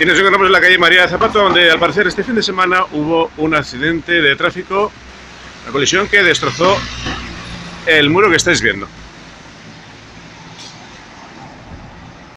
Y nos encontramos en la calle María Zapato, donde al parecer este fin de semana hubo un accidente de tráfico, una colisión que destrozó el muro que estáis viendo.